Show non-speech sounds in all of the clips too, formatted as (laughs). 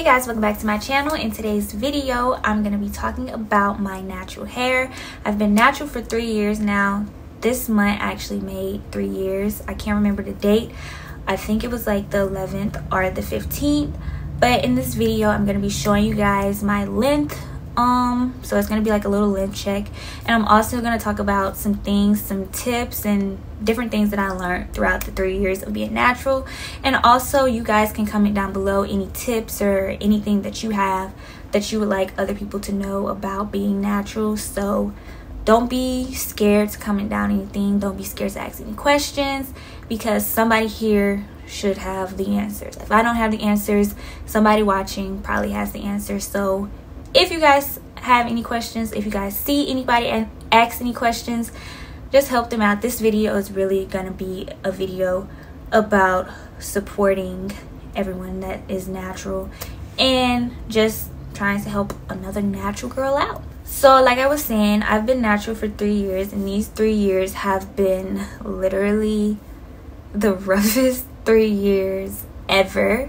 Hey guys, welcome back to my channel. In today's video, I'm going to be talking about my natural hair. I've been natural for three years now. This month actually made three years. I can't remember the date. I think it was like the 11th or the 15th. But in this video, I'm going to be showing you guys my length, um so it's gonna be like a little length check. And i'm also gonna talk about some things some tips and different things that i learned throughout the three years of being natural. And also you guys can comment down below any tips or anything that you have that you would like other people to know about being natural. So don't be scared to comment down anything. Don't be scared to ask any questions because somebody here should have the answers. If i don't have the answers somebody watching probably has the answers. So if you guys have any questions if you guys see anybody and ask any questions just help them out. This video is really gonna be a video about supporting everyone that is natural and just trying to help another natural girl out. So like i was saying i've been natural for three years and these three years have been literally the (laughs) roughest three years ever.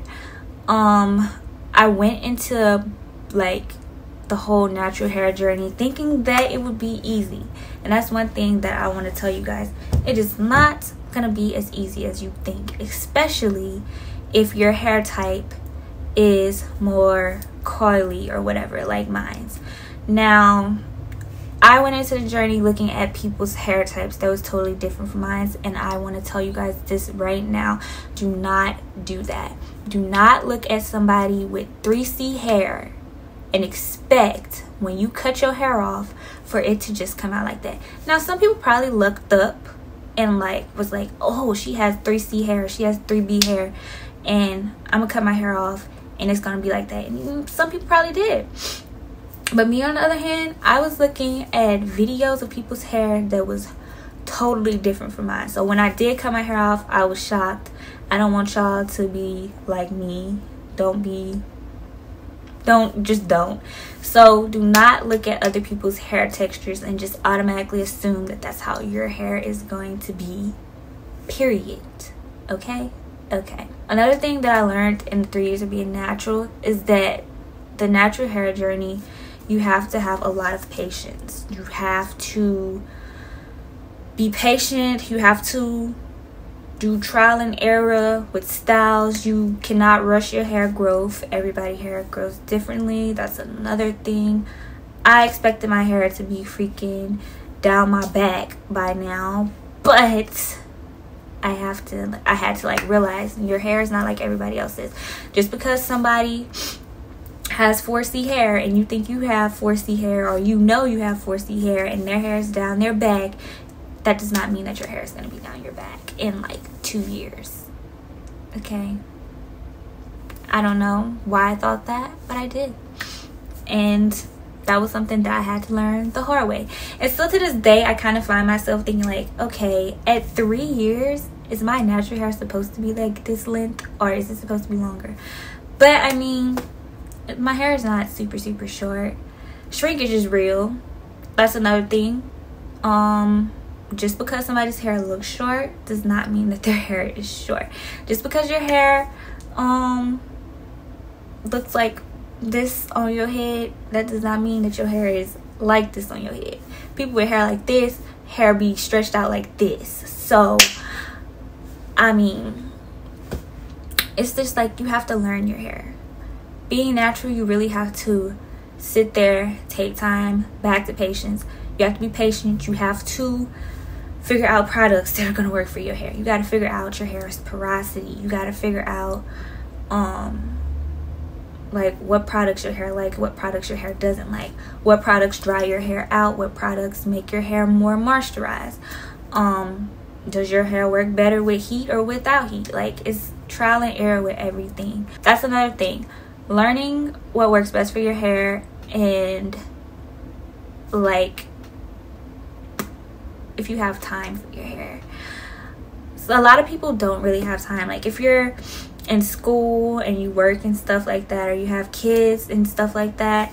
Um i went into like the whole natural hair journey thinking that it would be easy. And that's one thing that i want to tell you guys. It is not gonna be as easy as you think especially if your hair type is more coily or whatever like mine's now I went into the journey looking at people's hair types that was totally different from mine and I want to tell you guys this right now. Do not do that. Do not look at somebody with 3C hair and expect when you cut your hair off for it to just come out like that. Now, some people probably looked up and like was like, oh, she has 3C hair, she has 3B hair, and I'm gonna cut my hair off and it's gonna be like that. And some people probably did. But me, on the other hand, I was looking at videos of people's hair that was totally different from mine. So when I did cut my hair off, I was shocked. I don't want y'all to be like me. Don't be don't just don't. So do not look at other people's hair textures and just automatically assume that that's how your hair is going to be. Period. Okay? Okay. Another thing that i learned in three years of being natural is that the natural hair journey you have to have a lot of patience. You have to be patient. You have to do trial and error with styles. You cannot rush your hair growth. Everybody hair grows differently. That's another thing. I expected my hair to be freaking down my back by now but i have to i had to like realize your hair is not like everybody else's. Just because somebody has 4C hair and you think you have 4C hair or you know you have 4C hair and their hair is down their back that does not mean that your hair is going to be down your back. In like two years. Okay? I don't know why I thought that, but I did. And that was something that I had to learn the hard way. And still to this day, I kind of find myself thinking like, okay, at three years, is my natural hair supposed to be like this length or is it supposed to be longer? But I mean, my hair is not super, super short. Shrinkage is real. That's another thing. Um, just because somebody's hair looks short does not mean that their (laughs) hair is short. Just because your hair um looks like this on your head that does not mean that your hair is like this on your head. People with hair like this hair be stretched out like this. So i mean it's just like you have to learn your hair. Being natural you really have to sit there take time back to patience. You have to be patient. You have to figure out products that are going to work for your hair. You got to figure out your hair's porosity. You got to figure out um like what products your hair like, what products your hair doesn't like, what products dry your hair out, what products make your hair more moisturized. Um does your hair work better with heat or without heat? Like it's trial and error with everything. That's another thing. Learning what works best for your hair and like if you have time for your hair. So a lot of people don't really have time. Like if you're in school and you work and stuff like that or you have kids and stuff like that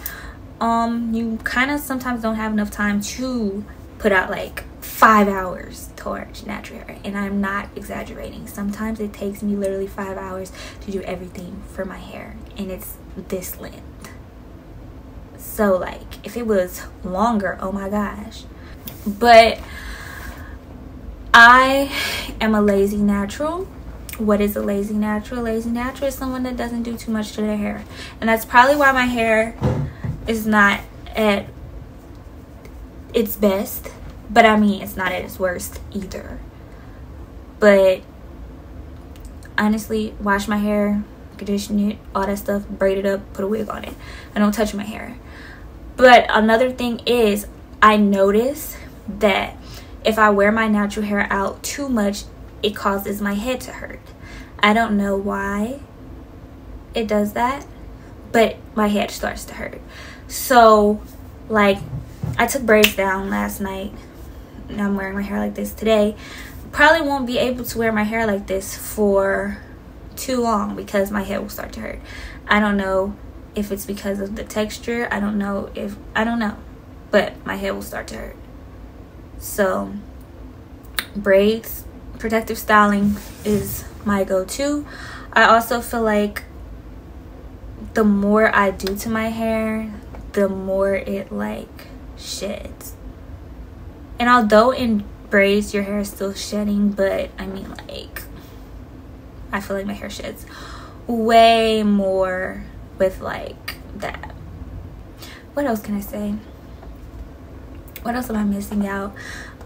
um you kind of sometimes don't have enough time to put out like five hours towards natural hair. And i'm not exaggerating. Sometimes it takes me literally five hours to do everything for my hair and it's this length. So like if it was longer oh my gosh. But i am a lazy natural what is a lazy natural lazy natural is someone that doesn't do too much to their hair and that's probably why my hair is not at its best but I mean, it's not at its worst either. But honestly, wash my hair, condition it, all that stuff, braid it up, put a wig on it. I don't touch my hair. But another thing is, I notice that if I wear my natural hair out too much, it causes my head to hurt. I don't know why it does that, but my head starts to hurt. So, like, I took braids down last night I'm wearing my hair like this today probably won't be able to wear my hair like this for too long because my head will start to hurt I don't know if it's because of the texture I don't know if I don't know but my head will start to hurt so braids protective styling is my go-to I also feel like the more I do to my hair the more it like sheds and although in braids your hair is still shedding, but I mean like I feel like my hair sheds way more with like that. What else can I say? What else am I missing out?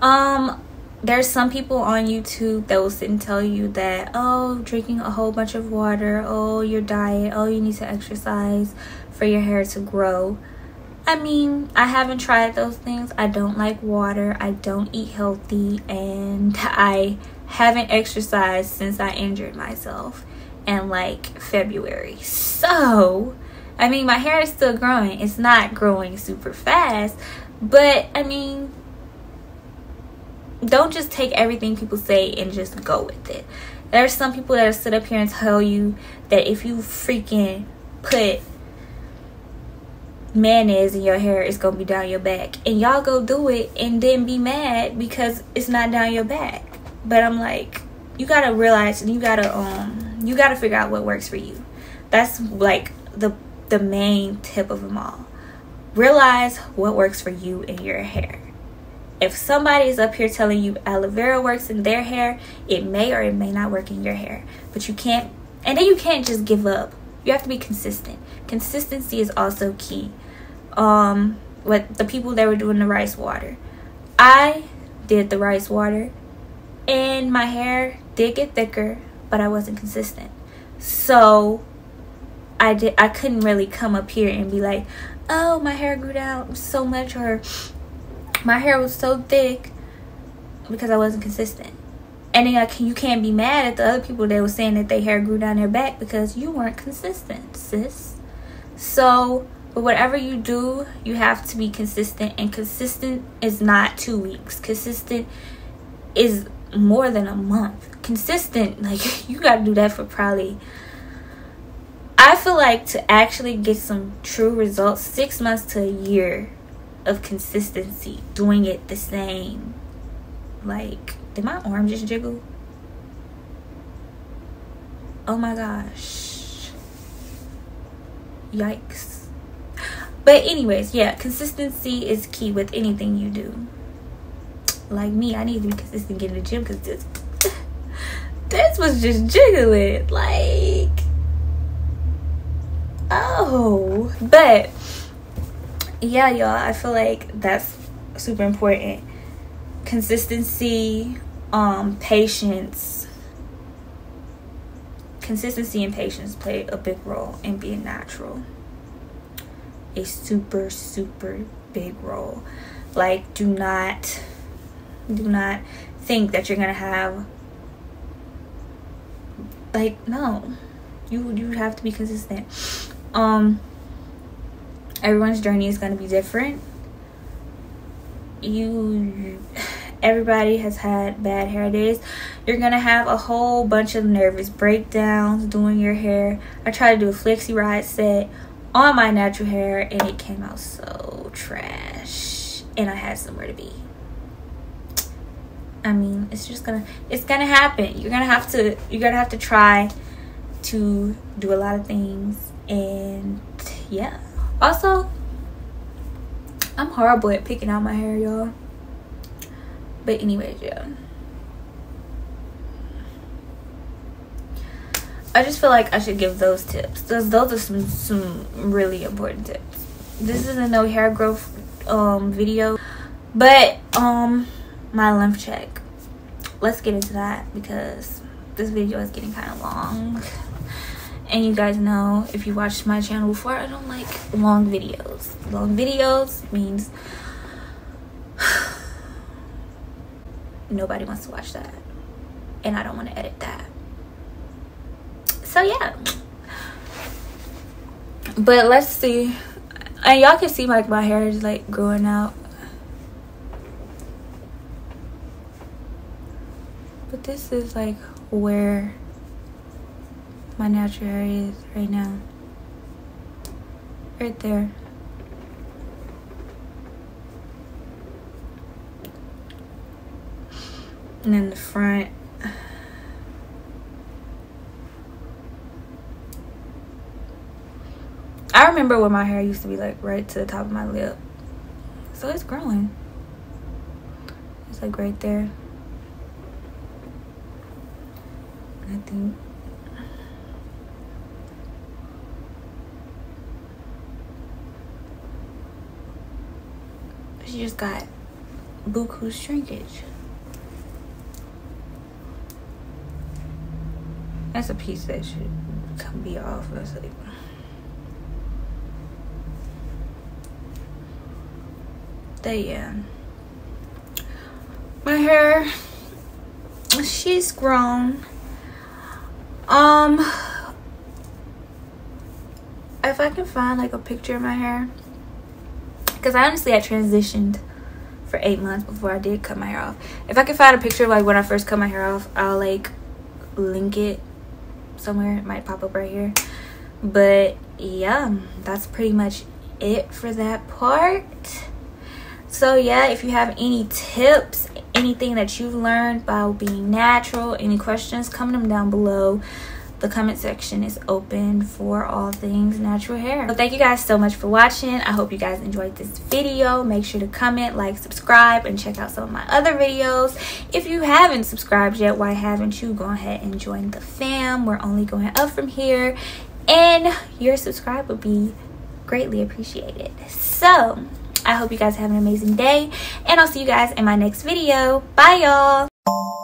Um there's some people on YouTube that will sit and tell you that oh drinking a whole bunch of water, oh your diet, oh you need to exercise for your hair to grow. I mean, I haven't tried those things. I don't like water. I don't eat healthy. And (laughs) I haven't exercised since I injured myself in like February. So, I mean, my hair is still growing. It's not growing super fast. But, I mean, don't just take everything people say and just go with it. There's some people that sit up here and tell you that if you freaking put mayonnaise in your hair it's gonna be down your back. And y'all go do it and then be mad because it's not down your back. But i'm like you gotta realize and you gotta um you gotta figure out what works for you. That's like the the main tip of them all realize what works for you in your hair. If somebody is up here telling you aloe vera works in their hair it may or it may not work in your hair. But you can't and then you can't just give up. You have to be consistent. Consistency is also key. Um with the people that were doing the rice water. I did the rice water and my hair did get thicker but i wasn't consistent. So i did i couldn't really come up here and be like oh my hair grew down so much or my hair was so thick because i wasn't consistent and then you can't be mad at the other people that were saying that their hair grew down their back because you weren't consistent sis so but whatever you do, you have to be consistent. And consistent is not two weeks. Consistent is more than a month. Consistent, (laughs) like you got to do that for probably. Feel like to actually get some true results, six months to a year of consistency, doing it the same. Like, did my arm just jiggle? Oh my gosh. Yikes. But anyways, yeah, consistency is key with anything you do. Like me, I need to be consistent getting to the gym because this (laughs) this was just jiggling. Like oh. But yeah, y'all, I feel like that's super important. Consistency, um, patience. Consistency and patience play a big role in being natural a super super big role like do not do not think that you're gonna have like no you you have to be consistent um everyone's journey is gonna be different. You everybody has had bad hair days. You're gonna have a whole bunch of nervous breakdowns doing your hair. I tried to do a flexi rod set on my natural hair and it came out so trash. And I had somewhere to be. I mean, it's just gonna it's gonna happen. You're gonna have to you're gonna have to try to do a lot of things and yeah. Also, I'm horrible at picking out my hair, y'all. But anyways, yeah. I just feel like I should give those tips. Those those are some some really important tips. This is a no hair growth um video, but um my length check. Let's get into that because this video is getting kind of long. And you guys know if you watched my channel before, I don't like long videos. Long videos means (sighs) nobody wants to watch that. And I don't want to edit that. So yeah. But let's see. And y'all can see like my hair is like growing out but this is like where my natural area is right now. Right there. And then the front. I remember when my hair used to be like right to the top of my lip. So it's growing. It's like right there. I think she just got buku shrinkage. That's a piece that should come be off. Like that yeah. My hair she's grown um, if I can find like a picture of my hair, because I honestly I transitioned for eight months before I did cut my hair off. If I can find a picture of like when I first cut my hair off, I'll like link it somewhere. It might pop up right here. But yeah, that's pretty much it for that part. So yeah, if you have any tips, anything that you've learned about being natural, any questions, comment them down below. The comment section is open for all things natural hair. So thank you guys so much for watching. I hope you guys enjoyed this video. Make sure to comment, like, subscribe, and check out some of my other videos. If you haven't subscribed yet, why haven't you? Go ahead and join the fam. We're only going up from here. And your subscribe would be greatly appreciated. So, I hope you guys have an amazing day. And I'll see you guys in my next video. Bye, y'all.